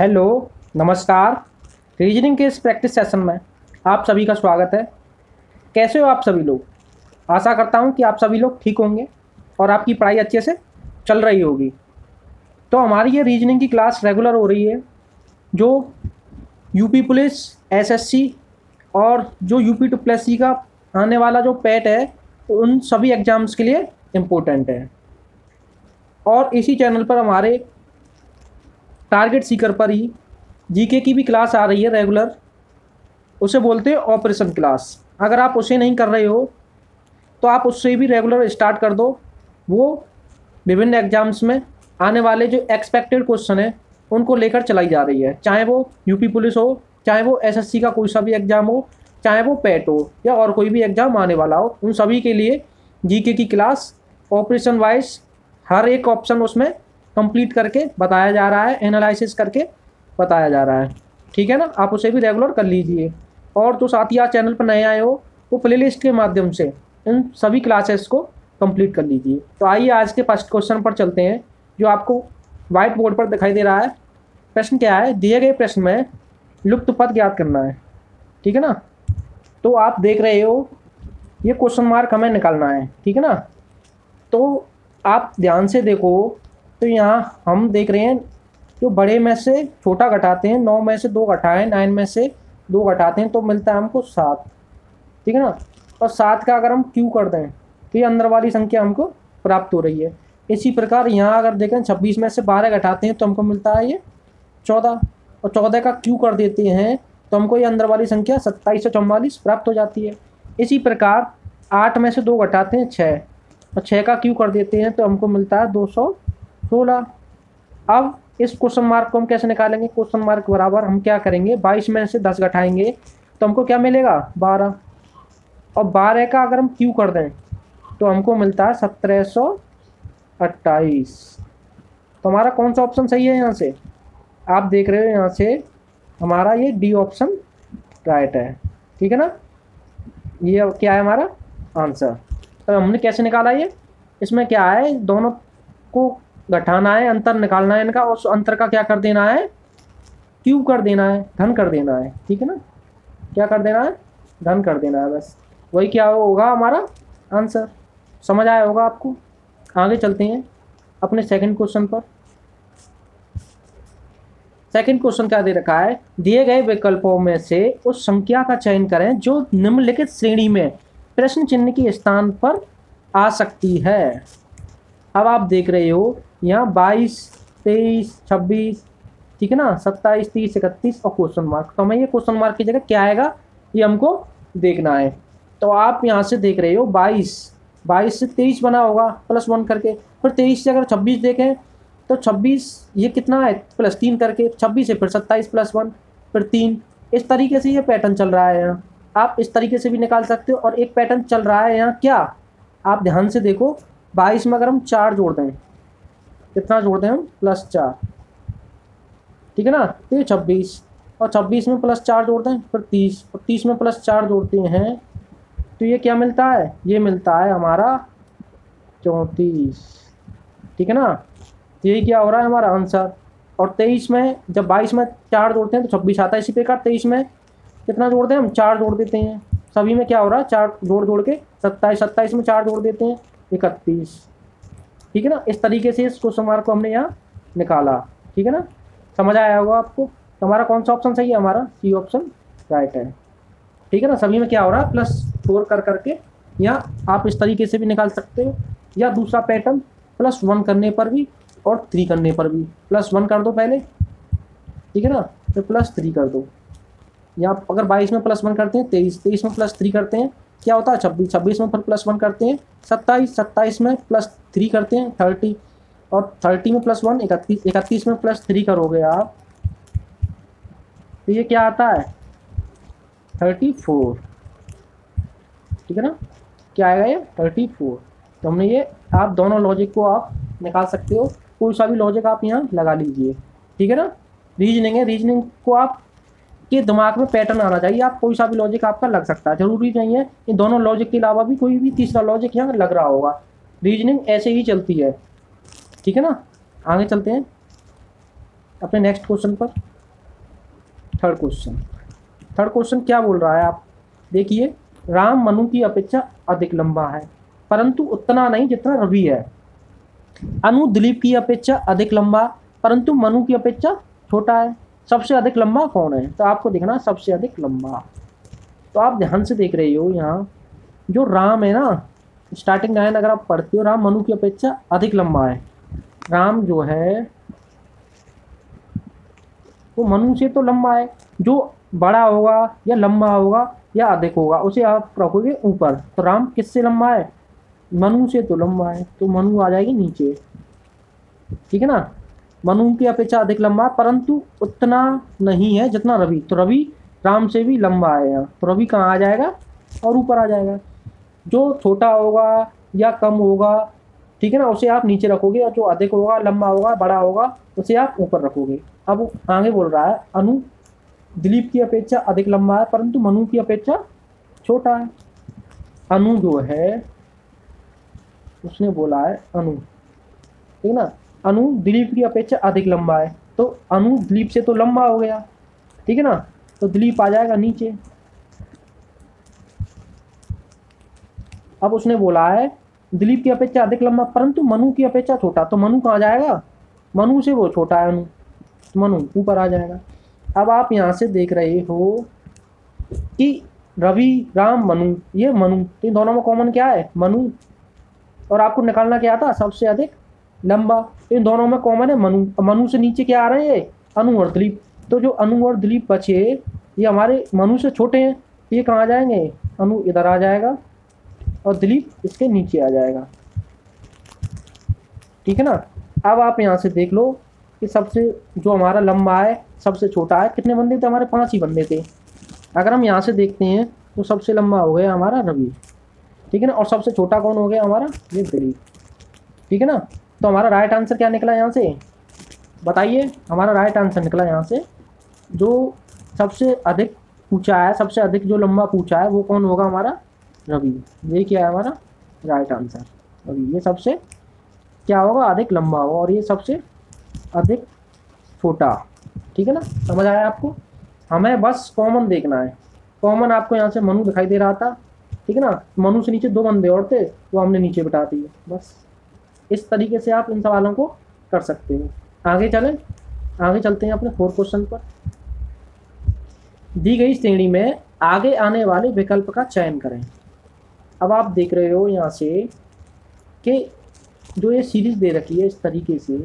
Hello, नमस्कार। Reasoning के इस प्रैक्टिस सेशन में आप सभी का स्वागत है। कैसे हो आप सभी लोग? आशा करता हूँ कि आप सभी लोग ठीक होंगे और आपकी पढ़ाई अच्छे से चल रही होगी। तो हमारी ये रीजनिंग की क्लास रेगुलर हो रही है, जो यूपी पुलिस एसएससी और जो यूपी टू प्लस सी का आने वाला जो पैट है, उन सभी एग्ज़ाम्स के लिए इम्पोर्टेंट है। और इसी चैनल पर हमारे टारगेट सीकर पर ही जीके की भी क्लास आ रही है रेगुलर। उसे बोलते हैं ऑपरेशन क्लास। अगर आप उसे नहीं कर रहे हो तो आप उससे भी रेगुलर स्टार्ट कर दो। वो विभिन्न एग्ज़ाम्स में आने वाले जो एक्सपेक्टेड क्वेश्चन हैं, उनको लेकर चलाई जा रही है। चाहे वो यूपी पुलिस हो, चाहे वो एसएससी का कोई सा भी एग्ज़ाम हो, चाहे वो पैट हो, या और कोई भी एग्ज़ाम आने वाला हो, उन सभी के लिए जीके की क्लास ऑपरेशन वाइज हर एक ऑप्शन उसमें कंप्लीट करके बताया जा रहा है एनालिसिस करके बताया जा रहा है। ठीक है ना? आप उसे भी रेगुलर कर लीजिए। और जो साथी आप चैनल पर नए आए हो वो प्लेलिस्ट के माध्यम से इन सभी क्लासेस को कंप्लीट कर लीजिए। तो आइए आज के फ़र्स्ट क्वेश्चन पर चलते हैं, जो आपको व्हाइट बोर्ड पर दिखाई दे रहा है। प्रश्न क्या है? दिए गए प्रश्न में लुप्त पद ज्ञात करना है। ठीक है ना? तो आप देख रहे हो, ये क्वेश्चन मार्क हमें निकालना है। ठीक है ना? तो आप ध्यान से देखो तो यहाँ हम देख रहे हैं जो बड़े में से छोटा घटाते हैं, नौ में से दो घटाएँ नाइन में से दो घटाते हैं तो मिलता है हमको सात। ठीक है ना? और सात का अगर हम क्यू कर दें तो ये अंदर वाली संख्या हमको प्राप्त हो रही है। इसी प्रकार यहाँ अगर देखें, छब्बीस में से बारह घटाते हैं तो हमको मिलता है ये चौदह। और चौदह का क्यू कर देते हैं तो हमको ये अंदर वाली संख्या सत्ताईस सौ चौवालीस प्राप्त हो जाती है। इसी प्रकार आठ में से दो घटाते हैं छः और छः का क्यू कर देते हैं तो हमको मिलता है दो सौ सोलह अब इस क्वेश्चन मार्क को हम कैसे निकालेंगे? क्वेश्चन मार्क बराबर हम क्या करेंगे? बाईस में से दस घटाएँगे तो हमको क्या मिलेगा? बारह। और बारह का अगर हम क्यू कर दें तो हमको मिलता है सत्रह सौ अट्ठाईस। तो हमारा कौन सा ऑप्शन सही है यहाँ से? आप देख रहे हो यहाँ से हमारा ये डी ऑप्शन राइट है। ठीक है ना? ये क्या है हमारा? आंसर तो हमने कैसे निकाला ये? इसमें क्या है? दोनों को घटाना है, अंतर निकालना है इनका, उस अंतर का क्या कर देना है? क्यूब कर देना है, धन कर देना है, ठीक है ना? क्या कर देना है? धन कर देना है बस। वही क्या होगा हमारा? आंसर समझ आया होगा आपको? आगे चलते हैं, अपने सेकंड क्वेश्चन पर। सेकंड क्वेश्चन क्या दे रखा है? दिए गए विकल्पों में से उस संख्या का चयन करें जो निम्नलिखित श्रेणी में प्रश्न चिन्ह के स्थान पर आ सकती है। अब आप देख रहे हो यहाँ बाईस, तेईस, छब्बीस, ठीक है ना? सत्ताईस, तीस, इकतीस और क्वेश्चन मार्क तो हमें ये क्वेश्चन मार्क की जगह क्या आएगा? ये हमको देखना है। तो आप यहाँ से देख रहे हो बाईस। बाईस से तेईस बना होगा प्लस वन करके। फिर तेईस से अगर छब्बीस देखें तो छब्बीस ये कितना है? प्लस तीन करके। छब्बीस से फिर सत्ताईस प्लस वन फिर तीन। इस तरीके से ये पैटर्न चल रहा है यहाँ। आप इस तरीके से भी निकाल सकते हो और एक पैटर्न चल रहा है यहाँ। क्या? आप ध्यान से देखो, बाईस में अगर हम चार जोड़ दें कितना जोड़ते हैं हम? प्लस चार। ठीक है ना? तो ये छब्बीस। और छब्बीस में प्लस चार जोड़ते हैं, फिर तीस। और तीस में प्लस चार जोड़ते हैं तो ये क्या मिलता है? ये मिलता है हमारा चौंतीस। ठीक है ना? तो यही क्या हो रहा है हमारा आंसर और तेईस में, जब बाईस में चार जोड़ते हैं तो छब्बीस आता है इसी प्रकार। तेईस में कितना जोड़ते हैं हम? चार जोड़ देते हैं। सभी में क्या हो रहा है? चार जोड़ जोड़ के सत्ताईस। सत्ताईस में चार जोड़ देते हैं, इकतीस। ठीक है ना? इस तरीके से इस क्वेश्चन मार्क को हमने यहाँ निकाला। ठीक है ना? समझ आया होगा आपको? तो हमारा कौन सा ऑप्शन सही है? हमारा सी ऑप्शन राइट है। ठीक है ना? सभी में क्या हो रहा है? प्लस फोर कर करके या आप इस तरीके से भी निकाल सकते हो। या दूसरा पैटर्न प्लस वन करने पर भी और थ्री करने पर भी। प्लस वन कर दो पहले। ठीक है ना? फिर प्लस थ्री कर दो। या अगर बाईस में प्लस वन करते हैं, तेईस। तेईस में प्लस थ्री करते हैं क्या होता है? छब्बीस छब्बीस में फिर प्लस वन करते हैं। सत्ताईस सत्ताईस में प्लस थ्री करते हैं थर्टी और थर्टी में प्लस वन इकतीस इकतीस में प्लस थ्री करोगे आप। तो ये क्या आता है? थर्टी फोर ठीक है ना? क्या आएगा ये? थर्टी फोर तो हमने ये, आप दोनों लॉजिक को आप निकाल सकते हो। कोई सा भी लॉजिक आप यहाँ लगा लीजिए। ठीक है ना? रीजनिंग है रीजनिंग को आप के दिमाग में पैटर्न आना चाहिए आप कोई सा भी लॉजिक आपका लग सकता है। ज़रूरी नहीं है। इन दोनों लॉजिक के अलावा भी कोई भी तीसरा लॉजिक यहाँ लग रहा होगा। रीजनिंग ऐसे ही चलती है। ठीक है ना? आगे चलते हैं। अपने नेक्स्ट क्वेश्चन पर। थर्ड क्वेश्चन थर्ड क्वेश्चन क्या बोल रहा है आप? देखिए, राम मनु की अपेक्षा अधिक लंबा है, परंतु उतना नहीं जितना रवि है। अनु दिलीप की अपेक्षा अधिक लंबा, परंतु मनु की अपेक्षा छोटा है। सबसे अधिक लंबा कौन है? तो आपको देखना सबसे अधिक लंबा। तो आप ध्यान से देख रहे हो यहाँ, जो राम है ना स्टार्टिंग लाइन अगर आप पढ़ते हो, राम मनु की अपेक्षा अधिक लंबा है। राम जो है, वो मनु से तो लंबा है। जो बड़ा होगा या लंबा होगा या अधिक होगा, उसे आप रखोगे ऊपर। तो राम किससे लंबा है? मनु से तो लंबा है। तो मनु आ जाएगी नीचे। ठीक है ना? मनु की अपेक्षा अधिक लंबा, परंतु उतना नहीं है जितना रवि। तो रवि राम से भी लंबा है यहाँ तो रवि कहाँ आ जाएगा? और ऊपर आ जाएगा। जो छोटा होगा या कम होगा, ठीक है ना, उसे आप नीचे रखोगे और जो अधिक होगा, लंबा होगा, बड़ा होगा, उसे आप ऊपर रखोगे। अब आगे बोल रहा है, अनु, दिलीप की अपेक्षा अधिक लंबा है, परंतु मनु की अपेक्षा छोटा है। अनु जो है, उसने बोला है, अनु, ठीक है ना? अनु दिलीप की अपेक्षा अधिक लंबा है। तो अनु दिलीप से तो लंबा हो गया। ठीक है ना? तो दिलीप आ जाएगा नीचे। अब उसने बोला है, दिलीप की अपेक्षा अधिक लंबा, परंतु मनु की अपेक्षा छोटा। तो मनु कहाँ जाएगा? मनु से वो छोटा है अनु। तो मनु ऊपर आ जाएगा। अब आप यहाँ से देख रहे हो कि रवि, राम, मनु, ये मनु। तो इन दोनों में कॉमन क्या है? मनु। और आपको निकालना क्या था? सबसे अधिक लंबा इन दोनों में कॉमन है। मनु मनु से नीचे क्या आ रहे हैं? अनु और दिलीप। तो जो अनु और दिलीप बचे, ये हमारे मनु से छोटे हैं। ये कहाँ आ जाएँगे? अनु इधर आ जाएगा और दिलीप इसके नीचे आ जाएगा। ठीक है ना? अब आप यहाँ से देख लो कि सबसे, जो हमारा लंबा है, सबसे छोटा है। कितने बंदे थे? हमारे पाँच ही बंदे थे। अगर हम यहाँ से देखते हैं तो सबसे लंबा हो गया हमारा रवि। ठीक है ना? और सबसे छोटा कौन हो गया हमारा? ये दिलीप। ठीक है ना? तो हमारा राइट आंसर क्या निकला यहाँ से? बताइए, हमारा राइट आंसर निकला यहाँ से। जो सबसे अधिक पूछा है, सबसे अधिक जो लंबा पूछा है, वो कौन होगा हमारा? रवि। ये क्या है हमारा? राइट आंसर रवि, ये सबसे क्या होगा? अधिक लंबा होगा और ये सबसे अधिक छोटा। ठीक है ना? समझ आया आपको? हमें बस कॉमन देखना है। कॉमन आपको यहाँ से मनु दिखाई दे रहा था। ठीक है ना? मनु से नीचे दो बंदे और थे वो हमने नीचे बिठा दिए बस। इस तरीके से आप इन सवालों को कर सकते हैं। आगे चलें। आगे चलते हैं अपने फोर्थ क्वेश्चन पर। दी गई श्रेणी में आगे आने वाले विकल्प का चयन करें। अब आप देख रहे हो यहाँ से कि जो ये सीरीज़ दे रखी है इस तरीके से,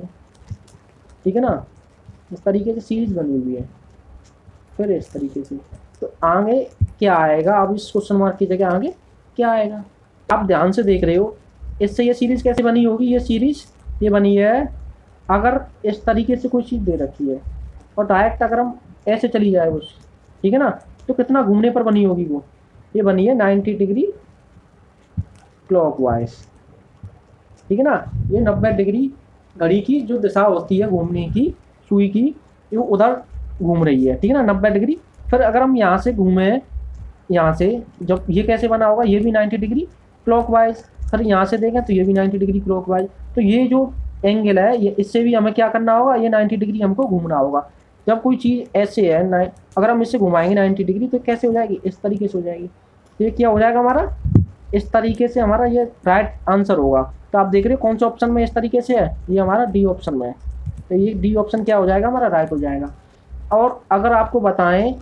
ठीक है ना? इस तरीके से सीरीज़ बनी हुई है। फिर इस तरीके से। तो आगे क्या आएगा? अब इस क्वेश्चन मार्क की जगह आगे क्या आएगा? आप ध्यान से देख रहे हो इससे ये सीरीज़ कैसे बनी होगी? ये सीरीज़ ये बनी है, अगर इस तरीके से कोई चीज़ दे रखी है और डायरेक्ट अगर हम ऐसे चली जाए उस, ठीक है ना? तो कितना घूमने पर बनी होगी वो? ये बनी है नाइन्टी डिग्री क्लॉकवाइज ठीक है ना? ये नब्बे डिग्री घड़ी की जो दिशा होती है घूमने की, सुई की, वो उधर घूम रही है, ठीक है ना? नब्बे डिग्री फिर अगर हम यहाँ से घूमें, यहाँ से, जब ये कैसे बना होगा? ये भी नाइन्टी डिग्री क्लॉकवाइज फिर यहाँ से देखें तो ये भी नाइन्टी डिग्री क्लॉकवाइज तो ये जो एंगल है, ये इससे भी हमें क्या करना होगा? ये नाइन्टी डिग्री हमको घूमना होगा। जब कोई चीज़ ऐसे है नाइन अगर हम इससे घुमाएँगे नाइन्टी डिग्री तो कैसे हो जाएगी? इस तरीके से हो जाएगी। तो ये क्या हो जाएगा हमारा? इस तरीके से हमारा ये राइट आंसर होगा। तो आप देख रहे हो कौन सा ऑप्शन में इस तरीके से है? ये हमारा डी ऑप्शन में है। तो ये डी ऑप्शन क्या हो जाएगा? हमारा राइट हो जाएगा। और अगर आपको बताएँ,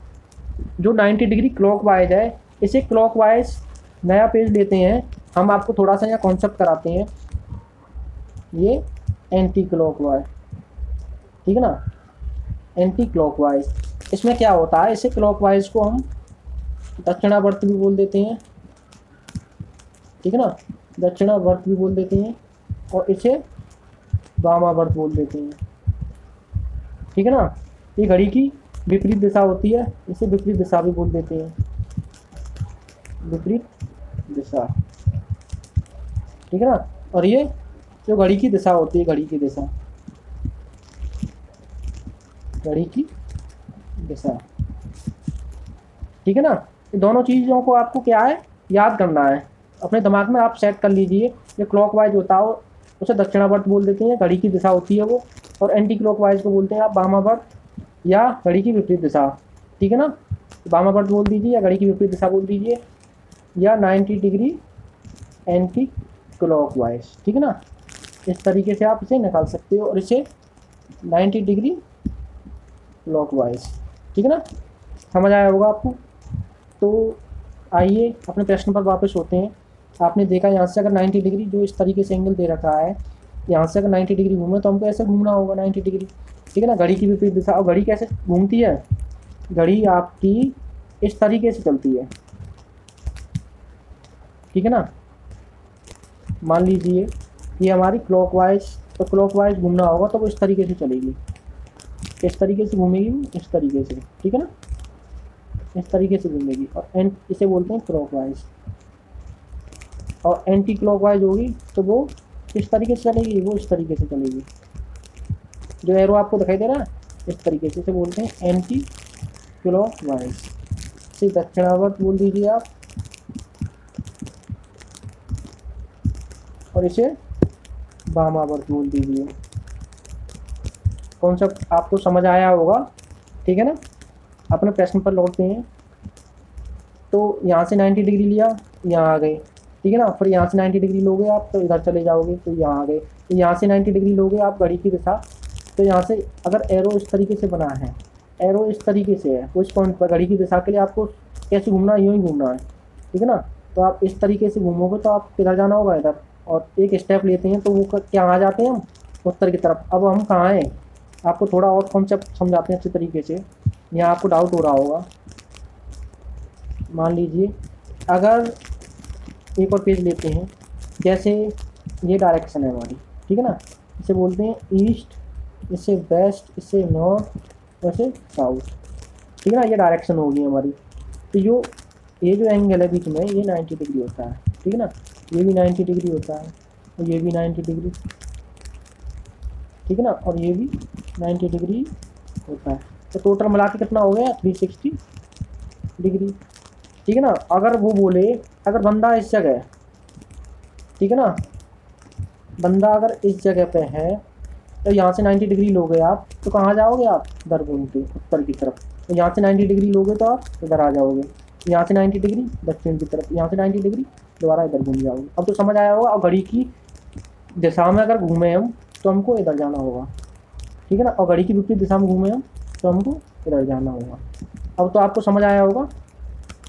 जो 90 डिग्री क्लॉकवाइज है, इसे क्लॉकवाइज नया पेज लेते हैं। हम आपको थोड़ा सा यहाँ कॉन्सेप्ट कराते हैं। ये एंटी क्लॉकवाइज ठीक है ना? एंटी क्लॉकवाइज इसमें क्या होता है? इसे क्लॉकवाइज को हम दक्षिणावर्त भी बोल देते हैं, ठीक है ना? दक्षिणावर्त भी बोल देते हैं और इसे वामावर्त बोल देते हैं, ठीक है ना? ये घड़ी की विपरीत दिशा होती है, इसे विपरीत दिशा भी बोल देते हैं। विपरीत दिशा। ठीक है ना? और ये जो घड़ी की दिशा होती है, घड़ी की दिशा। घड़ी की दिशा। ठीक है ना? ये दोनों चीज़ों को आपको क्या है? याद करना है। अपने दिमाग में आप सेट कर लीजिए। जो क्लॉकवाइज होता हो, उसे दक्षिणावर्त बोल देते हैं, घड़ी की दिशा होती है वो। और एंटी क्लॉकवाइज को बोलते हैं आप वामावर्त या घड़ी की विपरीत दिशा। ठीक है ना? वामावर्त बोल दीजिए या घड़ी की विपरीत दिशा बोल दीजिए। या 90 डिग्री एंटी क्लॉकवाइज ठीक है ना? इस तरीके से आप इसे निकाल सकते हो और इसे 90 डिग्री क्लॉकवाइज ठीक है ना? समझ आया होगा आपको? तो आइए अपने प्रश्न पर वापस होते हैं। आपने देखा यहाँ से अगर 90 डिग्री जो इस तरीके से एंगल दे रखा है, यहाँ से अगर 90 डिग्री घूमे तो हमको ऐसे घूमना होगा 90 डिग्री ठीक है ना? घड़ी की विपरीत दिशा, और घड़ी कैसे घूमती है? घड़ी आपकी इस तरीके से चलती है, ठीक है ना? मान लीजिए ये हमारी क्लॉकवाइज तो क्लॉकवाइज घूमना होगा तो वो इस तरीके से चलेगी। इस तरीके से घूमेगी, इस तरीके से, ठीक है ना? इस तरीके से घूमेगी और एंड इसे बोलते हैं क्लॉकवाइज और एंटी क्लॉकवाइज होगी तो वो किस तरीके से चलेगी, वो इस तरीके से चलेगी। जो एरो आपको दिखाई दे रहा है, इस तरीके से इसे बोलते हैं एंटी क्लॉकवाइज इसे दक्षिणावर्त बोल दीजिए आप। और इसे वामावर्त बोल दीजिए। कॉन्सेप्ट आपको समझ आया होगा, ठीक है ना? अपने प्रश्न पर लौटते हैं। तो यहाँ से 90 डिग्री लिया, यहाँ आ गए, ठीक है ना? फिर यहाँ से 90 डिग्री लोगे आप तो इधर चले जाओगे तो यहाँ आ गए। तो यहाँ से 90 डिग्री लोगे आप घड़ी की दिशा तो यहाँ से अगर एरो इस तरीके से बना है एरो इस तरीके से है उस पॉइंट पर घड़ी की दिशा के लिए आपको कैसे घूमना है, यूँ ही घूमना है, ठीक है ना? तो आप इस तरीके से घूमोगे तो आप किधर जाना होगा, इधर? और एक स्टेप लेते हैं तो वो क्या आ जाते हैं हम? उत्तर की तरफ़। अब हम कहाँ हैं? आपको थोड़ा और कॉन्सेप्ट समझाते हैं अच्छे तरीके से। यहाँ आपको डाउट हो रहा होगा। मान लीजिए, अगर एक और पेज लेते हैं, जैसे ये डायरेक्शन है हमारी, ठीक है ना? इसे बोलते हैं ईस्ट इससे वेस्ट इससे नॉर्थ वैसे साउथ ठीक है ना? ये डायरेक्शन होगी हमारी। तो जो, ये जो एंगल है बीच में, ये 90 डिग्री होता है, ठीक है ना? ये भी 90 डिग्री होता है और ये भी 90 डिग्री ठीक है ना? और ये भी 90 डिग्री होता है। तो टोटल मिला के कितना हो गया? 360 डिग्री ठीक है ना? अगर वो बोले, अगर बंदा इस जगह, ठीक है ना? बंदा अगर इस जगह पे है तो यहाँ से 90 डिग्री लोगे आप तो कहाँ जाओगे आप? इधर घूम के उत्तर की तरफ़। तो यहाँ से 90 डिग्री लोगे तो आप इधर आ जाओगे। यहाँ से 90 डिग्री दक्षिण की तरफ़। यहाँ से 90 डिग्री दोबारा इधर घूम जाओगे अब तो समझ आया होगा अब घड़ी की दिशा में अगर घूमे हम तो हमको इधर जाना होगा। ठीक है ना? और घड़ी की विपरीत दिशा में घूमे हम तो हमको इधर जाना होगा। अब तो आपको समझ आया होगा।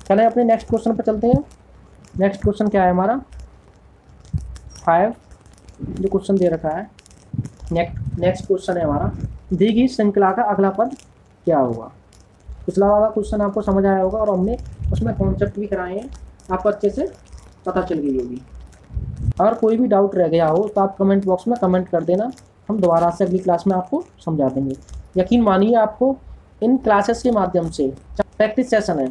चलें अपने नेक्स्ट क्वेश्चन पर चलते हैं। नेक्स्ट क्वेश्चन क्या है हमारा? फाइव जो क्वेश्चन दे रखा है। नेक्स्ट नेक्स्ट क्वेश्चन है हमारा। दी गई श्रृंखला का अगला पद क्या होगा? पिछला वाला क्वेश्चन आपको समझ आया होगा, और हमने उसमें कॉन्सेप्ट भी कराए हैं। आपको अच्छे से पता चल गई होगी। अगर कोई भी डाउट रह गया हो तो आप कमेंट बॉक्स में कमेंट कर देना। हम दोबारा से अगली क्लास में आपको समझा देंगे। यकीन मानिए आपको इन क्लासेस के माध्यम से प्रैक्टिस सेशन है,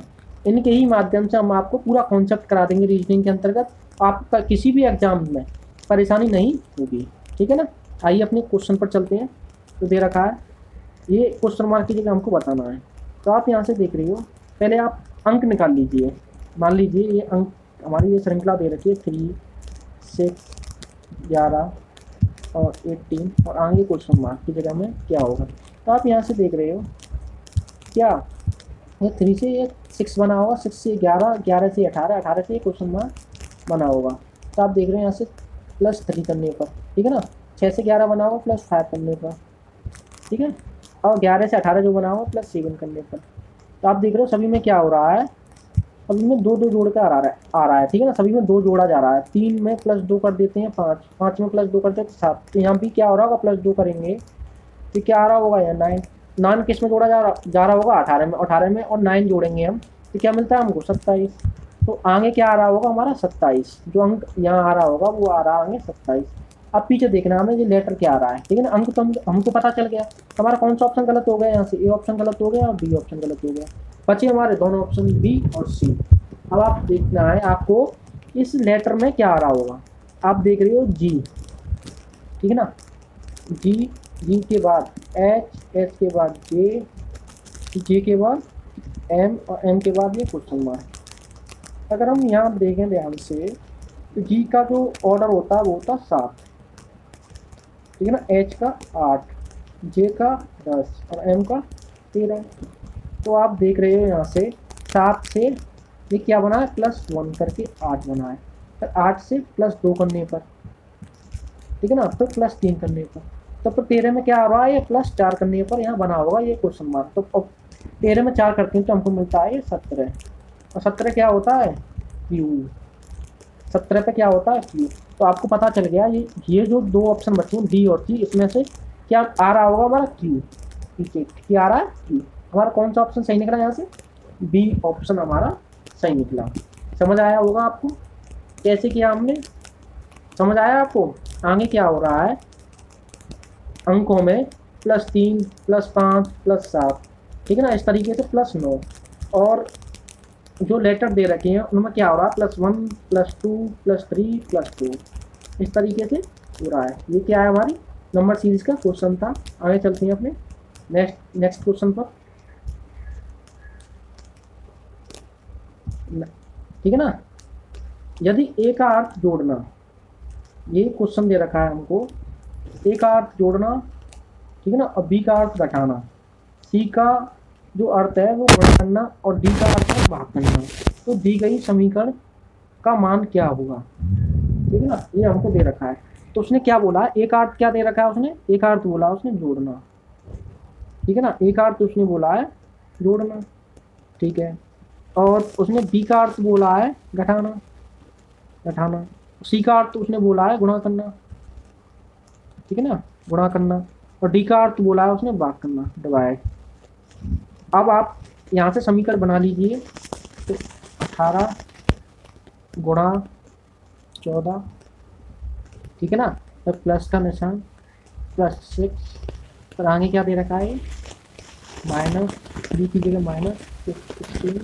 इनके ही माध्यम से हम आपको पूरा कॉन्सेप्ट करा देंगे रीजनिंग के अंतर्गत। आपका किसी भी एग्ज़ाम में परेशानी नहीं होगी। ठीक है ना? आइए अपने क्वेश्चन पर चलते हैं। तो दे रखा है। ये क्वेश्चन मार्क की जगह हमको बताना है। तो आप यहाँ से देख रही हो, पहले आप अंक निकाल लीजिए। मान लीजिए ये अंक हमारी ये श्रृंखला दे रखी है थ्री सिक्स ग्यारह और एट्टीन और आगे क्वेश्चन मार्क की जगह में क्या होगा? तो आप यहाँ से देख रहे हो, क्या? ये थ्री से ये सिक्स बना होगा सिक्स से ग्यारह ग्यारह से अठारह अठारह से क्वेश्चन मार्क बना होगा। तो आप देख रहे हैं यहाँ से प्लस थ्री करने पर, ठीक है ना? छः से ग्यारह बना होगा प्लस फाइव करने पर, ठीक है? और ग्यारह से अठारह जो बना होगा प्लस सेवन करने पर। तो आप देख रहे हो सभी में क्या हो रहा है? सभी में दो दो जोड़ के आ रहा है, आ रहा है, ठीक है ना? सभी में दो जोड़ा जा रहा है। तीन में प्लस दो कर देते हैं, पाँच। पाँच में प्लस दो करते हैं सात। तो यहाँ भी क्या हो रहा होगा? प्लस दो करेंगे। तो क्या आ रहा होगा यहाँ? नाइन नाइन किसमें जोड़ा जा रहा जा रहा होगा? अठारह में अठारह में और नाइन जोड़ेंगे हम। तो क्या मिलता है हमको? सत्ताईस। तो आगे क्या आ रहा होगा हमारा? सत्ताईस। जो अंक यहाँ आ रहा होगा, वो आ रहा आगे सत्ताईस। अब पीछे देखना हमें ये लेटर क्या आ रहा है, ठीक है ना? अंक तो हमको पता चल गया। हमारा कौन सा ऑप्शन गलत हो गया? यहाँ से ए ऑप्शन गलत हो गया और बी ऑप्शन गलत हो गया। बचे हमारे दोनों ऑप्शन बी और सी अब आप देखना है आपको इस लेटर में क्या आ रहा होगा। आप देख रहे हो जी ठीक है ना? जी जी के बाद एच एच के बाद जे जे के बाद एम और एम के बाद ये क्वेश्चन मार्क अगर हम यहाँ देखें ध्यान से तो जी का जो ऑर्डर होता है, वो होता सात। ठीक है ना? एच का आठ जे का दस और एम का तेरह। तो आप देख रहे हो यहाँ से सात से ये क्या बना है? प्लस वन करके आठ बना है। फिर आठ से प्लस दो करने पर, ठीक है ना? फिर प्लस तीन करने पर। तो फिर तेरह में क्या आ रहा है? ये प्लस चार करने पर यहाँ बना होगा ये क्वेश्चन मार्क। तो अब तेरह में चार करते हैं तो हमको मिलता है ये सत्रह। और सत्रह क्या होता है? क्यू सत्रह पे क्या होता है? क्यू तो आपको पता चल गया ये ये जो दो ऑप्शन बचे हैं डी और सी इसमें से क्या आ रहा होगा हमारा क्यू ठीक है क्या आ रहा है क्यू हमारा कौन सा ऑप्शन सही निकला यहाँ से? बी ऑप्शन हमारा सही निकला। समझ आया होगा आपको? कैसे किया हमने समझ आया आपको? आगे क्या हो रहा है? अंकों में प्लस तीन प्लस पाँच प्लस सात। ठीक है ना? इस तरीके से प्लस नौ। और जो लेटर दे रखे हैं, उनमें क्या हो रहा है? Plus one plus two plus three plus two इस तरीके से हो रहा है। ये क्या है हमारी? नंबर सीरीज़ का क्वेश्चन था। आगे चलते हैं अपने। नेक्स्ट नेक्स्ट क्वेश्चन पर। ठीक है ना? यदि ए का अर्थ जोड़ना, ये क्वेश्चन दे रखा है हमको ए का अर्थ जोड़ना, ठीक है ना? और बी का अर्थ घटाना सी का जो अर्थ है वो गुणा करना और डी का अर्थ है भाग करना। तो दी गई समीकरण का मान क्या होगा? ठीक है ना? ये हमको दे रखा है। तो उसने क्या बोला? एक अर्थ क्या दे रखा है उसने? एक अर्थ बोला उसने जोड़ना। ठीक है ना? एक अर्थ उसने बोला है जोड़ना। ठीक है? और उसने बी का अर्थ बोला है घटाना घटाना सी का अर्थ उसने बोला है, गुणा करना। ठीक है ना? गुणा करना। और डी का अर्थ बोला है, उसने भाग करना। डिवाइड अब आप यहाँ से समीकरण बना लीजिए। तो अठारह गुणा चौदह। ठीक है ना? तो प्लस का निशान प्लस सिक्स पर आगे क्या दे रखा है? माइनस थ्री की जगह माइनस सिक्सटीन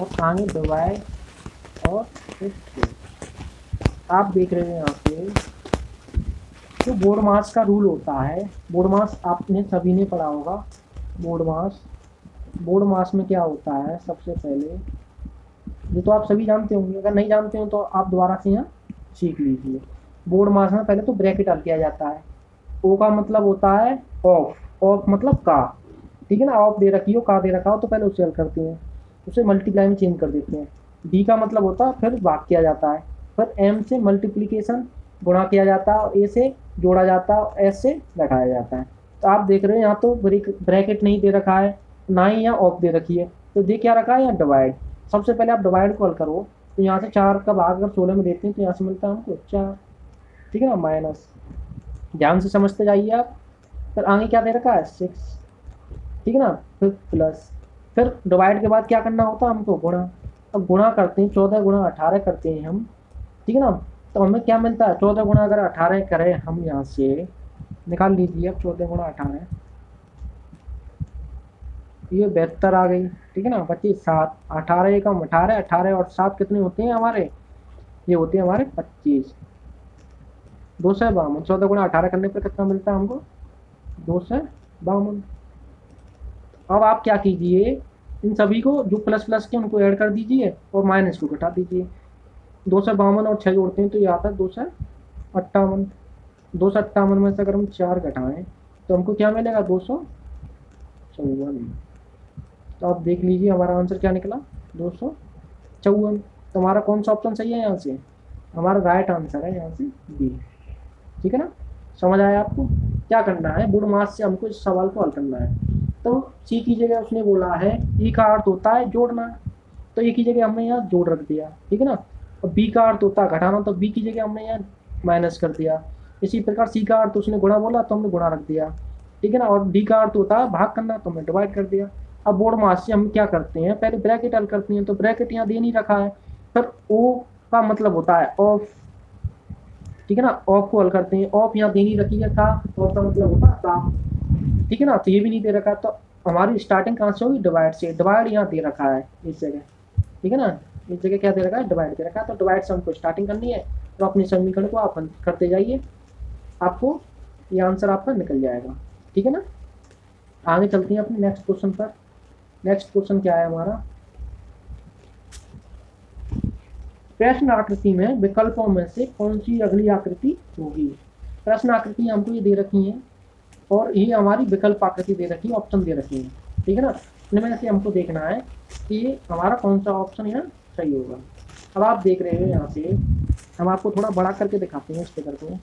और आगे दबाए और आप देख रहे हैं यहाँ पे जो बोर्ड मास का रूल होता है बोर्ड मास आपने सभी ने पढ़ा होगा। बोर्ड मास बोर्ड मास में क्या होता है सबसे पहले? ये तो आप सभी जानते होंगे, अगर नहीं जानते हो तो आप दोबारा से यहाँ सीख लीजिए। बोर्ड मास में पहले तो ब्रैकेट हल किया जाता है। ओ का मतलब होता है ऑफ़। ऑफ़ मतलब का। ठीक है ना? ऑफ़ दे रखी हो, का दे रखा हो तो पहले उसे हल करते हैं। उसे मल्टीप्लाई में चेंज कर देते हैं। डी का मतलब होता है फिर भाग किया जाता है। फिर एम से मल्टीप्लीकेशन गुणा किया जाता है और ए से जोड़ा जाता है और एस से घटाया जाता है। तो आप देख रहे हैं, यहाँ तो ब्रेक ब्रैकेट नहीं दे रखा है, ना ही यहाँ ऑफ़ दे रखी है। तो दे क्या रखा है, यहाँ डिवाइड सबसे पहले आप डिवाइड को हल करो तो यहाँ से चार का भाग अगर सोलह में देते हैं तो यहाँ से मिलता है हमको चार। ठीक है ना माइनस ध्यान से समझते जाइए आप। फिर आगे क्या दे रखा है सिक्स ठीक है ना, फिर प्लस फिर डिवाइड के बाद क्या करना होता है हमको? गुणा। अब गुणा करते हैं, चौदह गुणा अठारह करते हैं हम। ठीक है ना? तो हमें क्या मिलता है? चौदह गुणा अगर अठारह करें हम यहाँ से, निकाल लीजिए अब चौदह गुणा अठारह। ये बेहतर आ गई, ठीक है ना? पच्चीस सात। अठारह एकम अठारह अठारह और सात कितने होते हैं हमारे? ये होते हैं हमारे पच्चीस। दो सौ बावन। चौदह गुणा अठारह करने पर कितना मिलता है हमको? दो सौ बावन। अब आप क्या कीजिए, इन सभी को जो प्लस प्लस के उनको ऐड कर दीजिए और माइनस को घटा दीजिए। दो सौ बावन और छः जोड़ते हैं तो ये आता है दो सौ अट्ठावन। दो सौ अट्ठावन में से अगर हम चार घटाएँ तो हमको क्या मिलेगा? दो सौ चौवन। तो आप देख लीजिए हमारा आंसर क्या निकला? दो सौ चौवन। तो हमारा कौन सा ऑप्शन सही है यहाँ से? हमारा राइट आंसर है यहाँ से बी ठीक है ना? समझ आया आपको? क्या करना है? बुढ़ मास से हमको इस सवाल को हल करना है। तो सी की जगह उसने बोला है ई का अर्थ होता है जोड़ना। तो ए की जगह हमने यहाँ जोड़ रख दिया, ठीक है ना? और बी का अर्थ होता है घटाना तो बी की जगह हमने यहाँ माइनस कर दिया। इसी प्रकार सी का अर्थ उसने गुणा बोला तो हमने गुणा रख दिया, ठीक है ना? और डी का अर्थ होता है भाग करना तो हमने डिवाइड कर दिया। अब बोर्ड मास से हम क्या करते हैं? पहले ब्रैकेट हल करते हैं तो ब्रैकेट यहाँ दे नहीं रखा है। फिर ओ का मतलब होता है ऑफ़ ठीक है ना? ऑफ़ को हल करते हैं। ऑफ़ यहाँ दे नहीं रखी है, था ऑफ़ का मतलब होता है था। ठीक है ना? तो ये भी नहीं दे रखा तो हमारी स्टार्टिंग कहाँ से होगी? डिवाइड से। डिवाइड यहाँ दे रखा है, इस जगह। ठीक है ना? इस जगह क्या दे रखा है? डिवाइड दे रखा है। तो डिवाइड से हमको स्टार्टिंग करनी है तो अपने समीकरण को आप करते जाइए। आपको ये आंसर आपका निकल जाएगा। ठीक है ना? आगे चलते हैं अपने नेक्स्ट क्वेश्चन पर। नेक्स्ट क्वेश्चन क्या है हमारा? प्रश्न आकृति में विकल्पों में से कौन सी अगली आकृति होगी? प्रश्न आकृति हमको ये दे रखी है। और ये हमारी विकल्प आकृति दे रखी है ऑप्शन दे रखी है। ठीक है ना? इनमें से हमको देखना है कि हमारा कौन सा ऑप्शन यहाँ सही होगा। अब आप देख रहे हो यहाँ से हम आपको थोड़ा बड़ा करके दिखाते हैं इस फिगर को।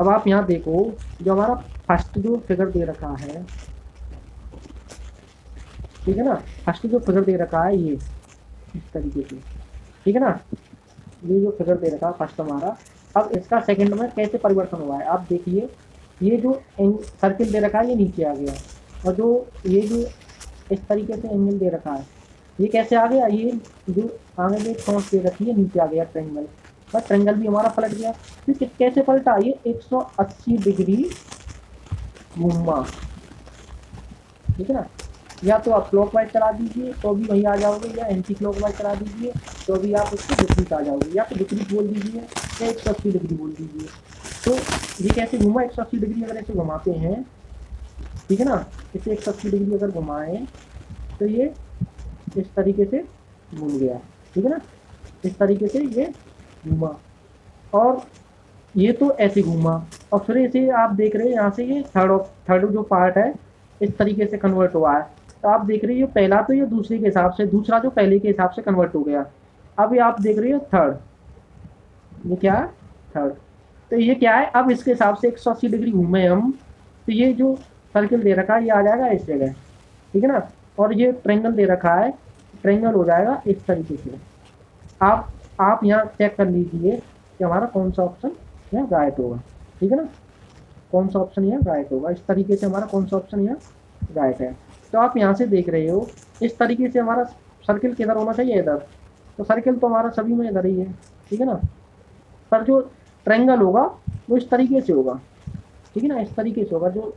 अब आप यहाँ देखो, जो हमारा फ़र्स्ट जो फिगर दे रखा है, ठीक है ना? फ़र्स्ट जो फिगर दे रखा है, ये, इस तरीके से। ठीक है ना? ये जो फिगर दे रखा है फ़र्स्ट हमारा अब इसका सेकंड में कैसे परिवर्तन हुआ है? आप देखिए, ये जो सर्किल दे रखा है, ये नीचे आ गया और जो ये जो इस तरीके से एंगल दे रखा है, ये कैसे आ गया? ये जो आगे जो सॉस दे रखी है नीचे आ गया ट्रेंगल पर ट्रेंगल भी हमारा पलट गया। फिर कैसे पलटा? ये 180 डिग्री घूमा ठीक है ना? या तो आप क्लॉक वाइज चला दीजिए तो भी वहीं आ जाओगे, या एंटी क्लॉक वाइज चला दीजिए तो भी आप उसको विपरीत आ जाओगे, या तो विपरीत बोल दीजिए, या एक सौ अस्सी डिग्री बोल दीजिए। तो ये कैसे घुमा, एक सौ अस्सी डिग्री अगर ऐसे घुमाते हैं, ठीक है ना? इसे एक सौ अस्सी डिग्री अगर घुमाएँ तो ये इस तरीके से घूम गया, ठीक है ना? इस तरीके से ये घूमा। और ये तो ऐसे घूमा। और फिर इसे आप देख रहे हैं, यहाँ से ये थर्ड थर्ड जो पार्ट है, इस तरीके से कन्वर्ट हुआ है। तो आप देख रहे हो, पहला तो ये दूसरे के हिसाब से, दूसरा जो पहले के हिसाब से कन्वर्ट हो गया। अब ये आप देख रहे हो थर्ड ये क्या है? थर्ड तो ये क्या है? अब इसके हिसाब से एक सौ अस्सी डिग्री घूमे हम तो ये जो सर्किल दे रखा है, ये आ जाएगा इस जगह। ठीक है ना? और ये ट्रेंगल दे रखा है ट्रेंगल हो जाएगा इस तरीके से। आप आप यहाँ चेक कर लीजिए कि हमारा कौन सा ऑप्शन यहाँ राइट होगा। ठीक है ना? कौन सा ऑप्शन यहाँ राइट होगा? इस तरीके से हमारा कौन सा ऑप्शन यहाँ राइट है? तो आप यहाँ से देख रहे हो, इस तरीके से हमारा सर्किल किधर होना चाहिए इधर? तो सर्किल तो हमारा सभी में इधर ही है, ठीक है ना? पर जो ट्रेंगल होगा, वो इस तरीके से होगा, ठीक है ना? इस तरीके से होगा, जो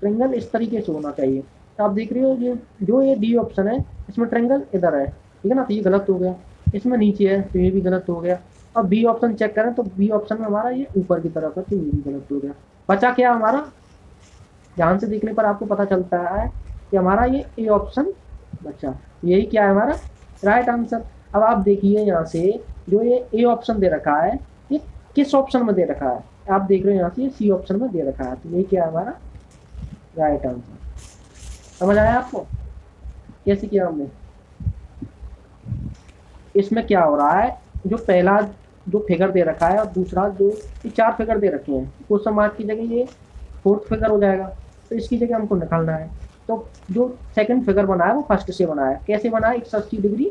ट्रेंगल इस तरीके से होना चाहिए। तो आप देख रहे हो, ये जो ये डी ऑप्शन है, इसमें ट्रेंगल इधर है, ठीक है ना? तो ये गलत हो गया। इसमें नीचे है तो ये भी गलत हो गया। अब बी ऑप्शन चेक करें तो बी ऑप्शन में हमारा ये ऊपर की तरफ़ है तो ये भी गलत हो गया। बचा क्या हमारा? ध्यान से देखने पर आपको पता चलता है कि हमारा ये ए ऑप्शन बचा यही क्या है हमारा? राइट आंसर अब आप देखिए यहाँ से जो ये ए ऑप्शन दे रखा है, ये किस ऑप्शन में दे रखा है? आप देख रहे हो यहाँ से सी ऑप्शन में दे रखा है तो ये क्या है हमारा? राइट आंसर समझ आया आपको? कैसे किया हमने? इसमें क्या हो रहा है? जो पहला जो फिगर दे रखा है और दूसरा जो, ये चार फिगर दे रखे हैं। क्वेश्चन मार्क की जगह ये फोर्थ फिगर हो जाएगा। तो इसकी जगह हमको निकालना है। तो जो सेकंड फिगर बनाया, वो फ़र्स्ट से बनाया। कैसे बनाया? एक सौ अस्सी डिग्री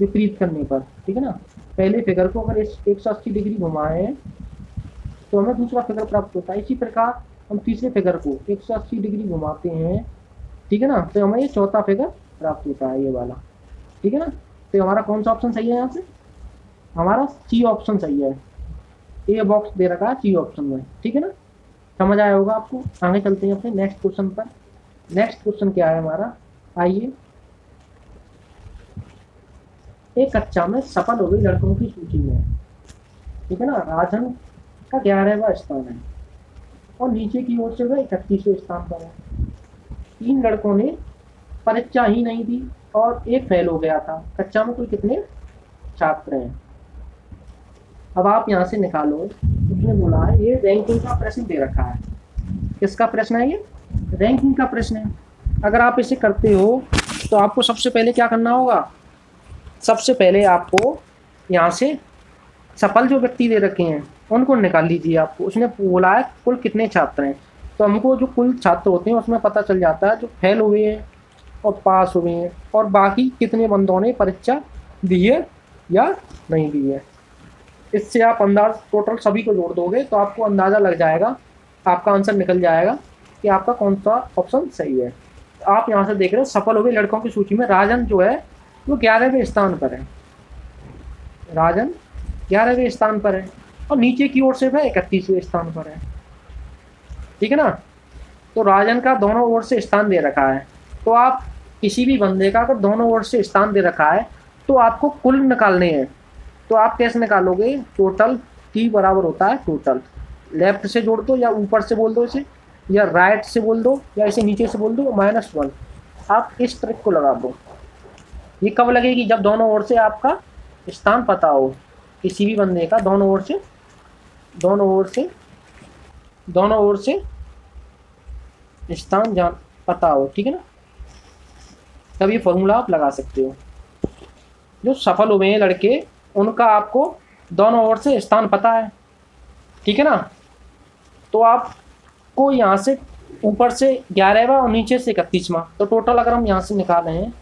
विपरीत करने पर, ठीक है ना? पहले फिगर को अगर एक सौ अस्सी डिग्री घुमाए तो हमें दूसरा फिगर प्राप्त होता है। इसी प्रकार हम तीसरे फिगर को एक सौ अस्सी डिग्री घुमाते हैं, ठीक है ना? तो हमें ये चौथा फिगर प्राप्त होता है, ये वाला। ठीक है ना? तो हमारा कौन सा ऑप्शन सही है यहाँ से? हमारा सी ऑप्शन सही है। ए बॉक्स दे रखा है सी ऑप्शन में, ठीक है ना? समझ आया होगा आपको? आगे चलते हैं अपने नेक्स्ट क्वेश्चन पर। नेक्स्ट क्वेश्चन क्या है हमारा? आइए। एक कक्षा में सफल हो गई लड़कों की सूची में। ठीक है ना? राजन का ग्यारहवा स्थान है। और नीचे की ओर से वह इकतीसवें स्थान पर है। तीन लड़कों ने परीक्षा ही नहीं दी और एक फेल हो गया था। कक्षा में कुल कितने छात्र हैं? अब आप यहाँ से निकालो। उसने बोला है ये रैंकिंग का प्रश्न दे रखा है। किसका प्रश्न है ये? रैंकिंग का प्रश्न है। अगर आप इसे करते हो तो आपको सबसे पहले क्या करना होगा? सबसे पहले आपको यहाँ से सफल जो व्यक्ति दे रखे हैं, उनको निकाल लीजिए आपको। उसने बोला है, कुल कितने छात्र हैं? तो हमको जो कुल छात्र होते हैं, उसमें पता चल जाता है जो फेल हुए हैं और पास हुए हैं, और बाकी कितने बंदों ने परीक्षा दी है या नहीं दी है। इससे आप अंदाज टोटल सभी को जोड़ दोगे तो आपको अंदाज़ा लग जाएगा, आपका आंसर निकल जाएगा। कि आपका कौन सा ऑप्शन सही है। आप यहाँ से देख रहे हो, सफल हो गए लड़कों की सूची में। राजन जो है, वो ग्यारहवें स्थान पर है। राजन ग्यारहवें स्थान पर है और नीचे की ओर से वह इकतीसवें स्थान पर है। ठीक है ना? तो राजन का दोनों ओर से स्थान दे रखा है। तो आप किसी भी बंदे का अगर दोनों ओर से स्थान दे रखा है तो आपको कुल निकालने हैं। तो आप कैसे निकालोगे? टोटल टी बराबर होता है टोटल। लेफ़्ट से जोड़ दो या ऊपर से बोल दो इसे। या राइट से बोल दो या इसे नीचे से बोल दो माइनस वन आप इस ट्रिक को लगा दो। ये कब लगेगी? जब दोनों ओर से आपका स्थान पता हो, किसी भी बंदे का, दोनों ओर से, दोनों ओर से, दोनों ओर से स्थान जान, पता हो, ठीक है ना? तब ये फॉर्मूला आप लगा सकते हो। जो सफल हुए हैं लड़के, उनका आपको दोनों ओर से स्थान पता है, ठीक है ना? तो आपको यहाँ से ऊपर से ग्यारहवा और नीचे से इकतीसवा। तो टोटल अगर हम यहाँ से निकालें हैं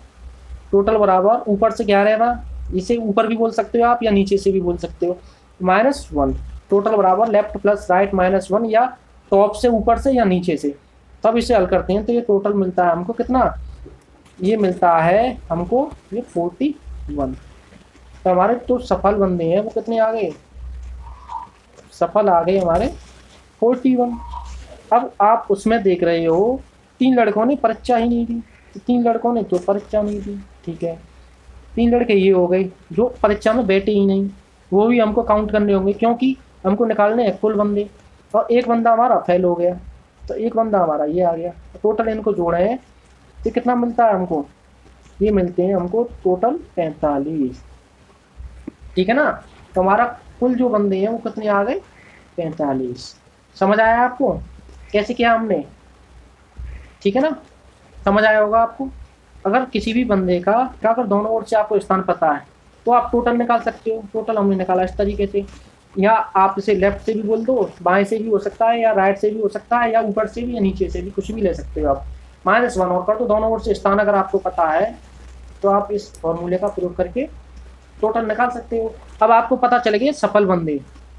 टोटल बराबर ऊपर से ग्यारहवा, इसे ऊपर भी बोल सकते हो आप या नीचे से भी बोल सकते हो। माइनस वन टोटल बराबर left plus right minus one या टॉप से ऊपर से या नीचे से। तब इसे हल करते हैं तो ये टोटल मिलता है हमको कितना? ये मिलता है हमको ये फोर्टी वन तो हमारे जो सफल बंदे हैं, वो कितने आ गए? सफल आ गए हमारे फोर्टी वन अब आप उसमें देख रहे हो, तीन लड़कों ने परीक्षा ही नहीं दी। तो तीन लड़कों ने तो परीक्षा नहीं दी, ठीक है? तीन लड़के ये हो गए, जो परीक्षा में बैठे ही नहीं। वो भी हमको काउंट करने होंगे, क्योंकि हमको निकालने हैं कुल बंदे। और एक बंदा हमारा फेल हो गया तो एक बंदा हमारा ये आ गया। टोटल इनको जोड़े हैं तो कितना मिलता है हमको? ये मिलते हैं हमको टोटल पैंतालीस। ठीक है ना? तो हमारा कुल जो बंदे हैं, वो कितने आ गए? पैंतालीस। समझ आया आपको? कैसे किया हमने? ठीक है ना? समझ आया होगा आपको? अगर किसी भी बंदे का, क्या अगर दोनों ओर से आपको स्थान पता है तो आप टोटल निकाल सकते हो। टोटल हमने निकाला इस तरीके से। या आप इसे लेफ़्ट से भी बोल दो, बाएँ से भी हो सकता है, या राइट से भी हो सकता है, या ऊपर से भी, या नीचे से भी, कुछ भी ले सकते हो आप। माइनस वन और कर दो। दोनों ओर से स्थान अगर आपको पता है तो आप इस फॉर्मूले का प्रयोग करके टोटल निकाल सकते हो। अब आपको पता चले गए सफल बंदे।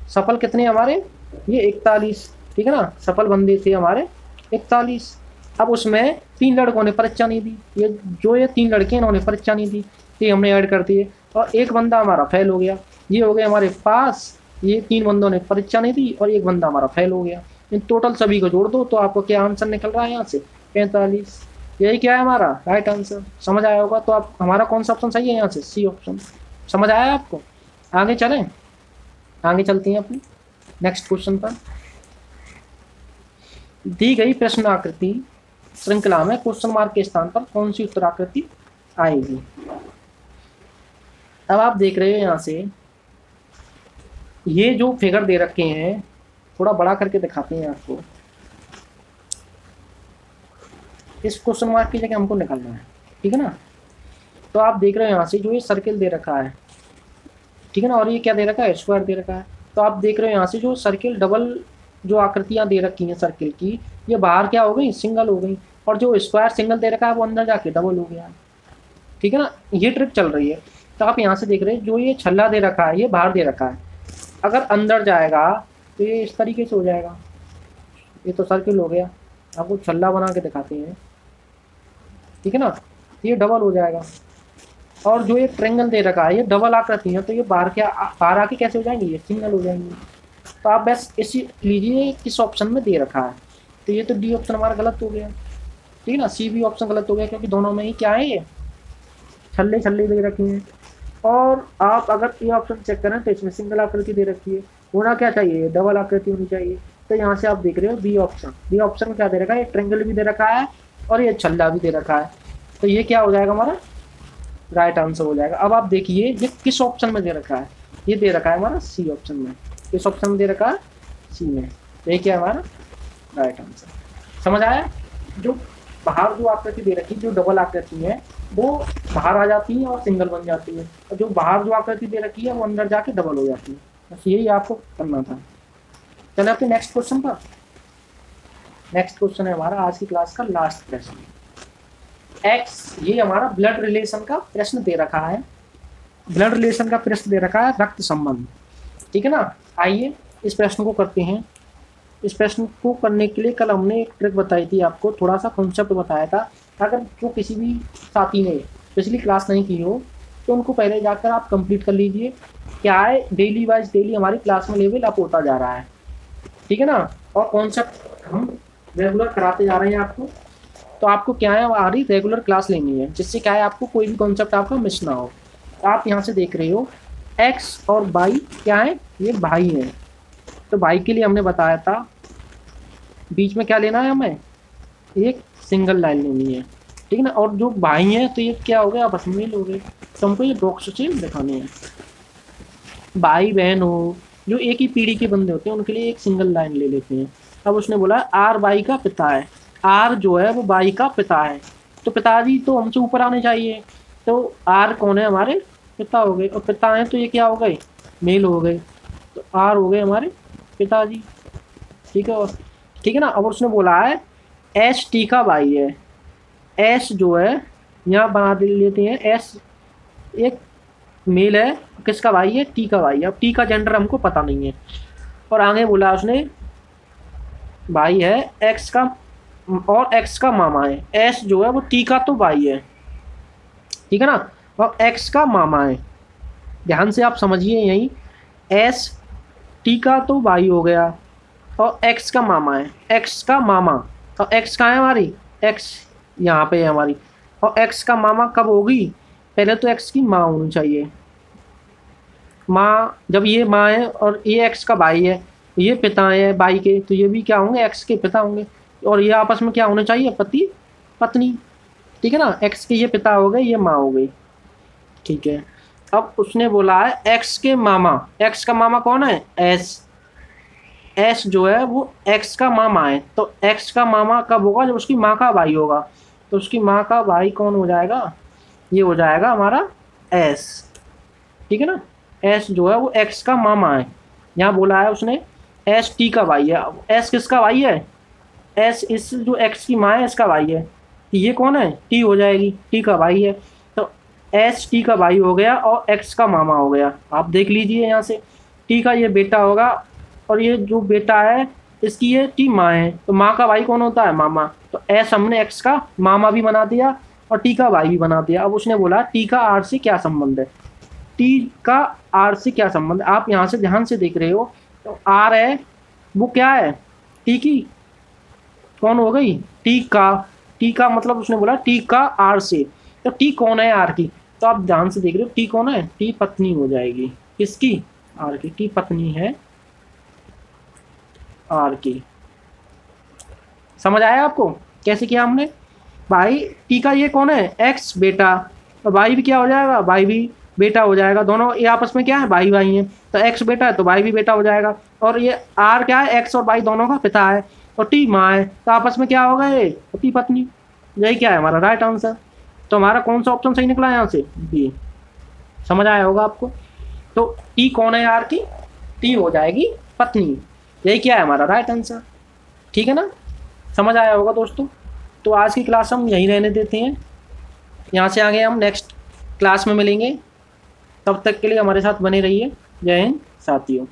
सफल कितने हमारे? ये इकतालीस ठीक है ना? सफल बंदे थे हमारे। इकतालीस। अब उसमें तीन लड़कों ने परीक्षा नहीं दी। ये जो ये तीन लड़के इन्होंने परीक्षा नहीं दी। ये हमने ऐड कर दिए। और एक बंदा हमारा फेल हो गया। ये हो गया हमारे पास। ये तीन बंदों ने परीक्षा नहीं दी और एक बंदा हमारा फेल हो गया। इन टोटल सभी को जोड़ दो तो आपको क्या आंसर निकल रहा है यहाँ से? पैंतालीस। यही क्या है हमारा? राइट आंसर समझ आया होगा? तो आप, हमारा कौन सा ऑप्शन सही है यहाँ से? सी ऑप्शन समझ आया आपको? आगे चलें। आगे चलती हैं अपनी। नेक्स्ट क्वेश्चन पर। दी गई प्रश्न आकृति श्रृंखला में क्वेश्चन मार्क के स्थान पर कौन सी उत्तर आकृति आएगी? अब आप देख रहे हो यहाँ से, ये जो फिगर दे रखे हैं, थोड़ा बड़ा करके दिखाते हैं आपको। इस क्वेश्चन मार्क की जगह हमको निकालना है, ठीक है ना? तो आप देख रहे हो यहाँ से जो ये सर्किल दे रखा है, ठीक है ना? और ये क्या दे रखा है? स्क्वायर दे रखा है। तो आप देख रहे हो यहाँ से जो सर्किल डबल जो आकृतियाँ दे रखी हैं सर्किल की, ये बाहर क्या हो गई? सिंगल हो गई। और जो स्क्वायर सिंगल दे रखा है, वो अंदर जाके डबल हो गया। ठीक है ना? ये ट्रिक चल रही है। तो आप यहाँ से देख रहे हैं, जो ये छल्ला दे रखा है, ये बाहर दे रखा है। अगर अंदर जाएगा तो ये इस तरीके से हो जाएगा। ये तो सर्किल हो गया। आपको छल्ला बना के दिखाते हैं। ठीक है ना? ये डबल हो जाएगा। और जो ये ट्रेंगल दे रखा है, ये डबल आकृति है तो ये बाहर क्या, बाहर आके कैसे हो जाएँगे? ये सिंगल हो जाएँगे। तो आप बस इसी लीजिए किस ऑप्शन में दे रखा है। तो ये तो डी ऑप्शन हमारा गलत हो गया। ठीक है ना? सी भी ऑप्शन गलत हो गया क्योंकि दोनों में ही क्या है ये? छल्ले छल्ले दे रखे हैं। और आप अगर ये ऑप्शन चेक करें तो इसमें सिंगल आकृति दे रखी है। होना क्या चाहिए? डबल आकृति होनी चाहिए। तो यहाँ से आप देख रहे हो बी ऑप्शन बी ऑप्शन में क्या दे रखा है? ये ट्रेंगल भी दे रखा है और ये छल्ला भी दे रखा है। तो ये क्या हो जाएगा हमारा? राइट आंसर हो जाएगा। अब आप देखिए ये किस ऑप्शन में दे रखा है। ये दे रखा है हमारा सी ऑप्शन में। किस ऑप्शन दे रखा? सी में ये क्या हमारा राइट आंसर समझ आया? जो बाहर जो आकृति दे रखी, जो डबल आकृति है, वो बाहर आ जाती है और सिंगल बन जाती है। और जो बाहर जो आकृति दे रखी है, वो अंदर जाके डबल हो जाती है। बस यही आपको करना था। चले अपने नेक्स्ट क्वेश्चन पर। नेक्स्ट क्वेश्चन है हमारा, आज की क्लास का लास्ट प्रश्न एक्स ये हमारा ब्लड रिलेशन का प्रश्न दे रखा है। ब्लड रिलेशन का प्रश्न दे रखा है रक्त संबंध। ठीक है ना? आइए, इस प्रश्न को करते हैं। इस प्रश्न को करने के लिए कल हमने एक ट्रिक बताई थी आपको थोड़ा सा कॉन्सेप्ट बताया था। अगर जो किसी भी साथी ने पिछली क्लास नहीं की हो तो उनको पहले जाकर आप कंप्लीट कर लीजिए क्या है डेली वाइज डेली हमारी क्लास में लेवल अप होता जा रहा है। ठीक है ना? और कॉन्सेप्ट हम रेगुलर कराते जा रहे हैं आपको। तो आपको क्या है रही रेगुलर क्लास लेनी है, जिससे क्या है, आपको कोई भी कॉन्सेप्ट आपका मिस ना हो। आप यहाँ से देख रहे हो एक्स और बाई क्या है? ये भाई है। तो भाई के लिए हमने बताया था, बीच में क्या लेना है हमें? एक सिंगल लाइन लेनी है। ठीक है ना? और जो भाई हैं तो ये क्या हो गया आपस में हो गए। तो हमको ये बॉक्स से दिखाने हैं। भाई, बहन हो, जो एक ही पीढ़ी के बंदे होते हैं, उनके लिए एक सिंगल लाइन ले लेते हैं। अब उसने बोला आर बाई का पिता है। आर जो है, वो बाई का पिता है। तो पिताजी तो हमसे ऊपर आने चाहिए। तो आर कौन है हमारे? पिता हो गए। और पिता हैं तो ये क्या हो गए? मेल हो गए। तो आर हो गए हमारे पिताजी। ठीक है, और ठीक है ना? अब उसने बोला है, एस टी का भाई है। एस जो है, यहाँ बना लेते हैं। एस एक मेल है। किसका भाई है? टी का भाई है। अब टी का जेंडर हमको पता नहीं है। और आगे बोला उसने, भाई है एक्स का, और एक्स का मामा है। एस जो है, वो टी का तो भाई है। ठीक है ना? और एक्स का मामा है। ध्यान से आप समझिए यही। एस टी का तो भाई हो गया और एक्स का मामा है। एक्स का मामा। और एक्स कहाँ है हमारी? एक्स यहाँ पे है हमारी। और एक्स का मामा कब होगी? पहले तो एक्स की माँ होनी चाहिए। माँ, जब ये माँ है और ये एक्स का भाई है, ये पिता है भाई के तो ये भी क्या होंगे? एक्स के पिता होंगे। और ये आपस में क्या होना चाहिए? पति, पत्नी। ठीक है ना? एक्स के ये पिता हो गए, ये माँ हो गई। ठीक है। अब उसने बोला है एक्स के मामा। एक्स का मामा कौन है? एस एस जो है, वो एक्स का मामा है। तो एक्स का मामा कब होगा? जब उसकी माँ का भाई होगा। तो उसकी माँ का भाई कौन हो जाएगा? ये हो जाएगा हमारा एस ठीक है ना? एस जो है, वो एक्स का मामा है। यहाँ बोला है उसने एस टी का भाई है। एस किसका भाई है? एस इस जो एक्स की माँ है इसका भाई है। ये कौन है? टी हो जाएगी। टी का भाई है। एस टी का भाई हो गया और एक्स का मामा हो गया। आप देख लीजिए यहाँ से। टी का ये बेटा होगा और ये जो बेटा है, इसकी ये टी माँ है। तो माँ का भाई कौन होता है? मामा। तो एस हमने एक्स का मामा भी बना दिया और टी का भाई भी बना दिया। अब उसने बोला टी का आर से क्या संबंध है? टी का आर से क्या संबंध है? आप यहाँ से ध्यान से देख रहे हो। तो आर है, वो क्या है? टी की कौन हो गई? टी का। टी का मतलब उसने बोला टी का आर से। तो टी कौन है आर की? तो आप ध्यान से देख रहे हो, टी कौन है? टी पत्नी हो जाएगी। किसकी? आर की। टी पत्नी है आर की। समझ आया आपको? कैसे किया हमने? भाई, टी का ये कौन है? एक्स बेटा। तो भाई भी क्या हो जाएगा? भाई भी बेटा हो जाएगा। दोनों ये आपस में क्या है? भाई भाई हैं। तो एक्स बेटा है तो भाई भी बेटा हो जाएगा। और ये आर क्या है? एक्स और भाई दोनों का पिता है। और टी माँ है। तो आपस में क्या होगा ये पति पत्नी। यही क्या है हमारा? राइट आंसर तो हमारा कौन सा ऑप्शन सही निकला यहाँ से? बी समझ आया होगा आपको? तो टी कौन है यार की? टी हो जाएगी पत्नी। यही क्या है हमारा? राइट आंसर ठीक है ना? समझ आया होगा दोस्तों? तो आज की क्लास हम यहीं रहने देते हैं। यहाँ से आगे हम नेक्स्ट क्लास में मिलेंगे। तब तक के लिए हमारे साथ बने रहिए। जय हिंद, साथियों।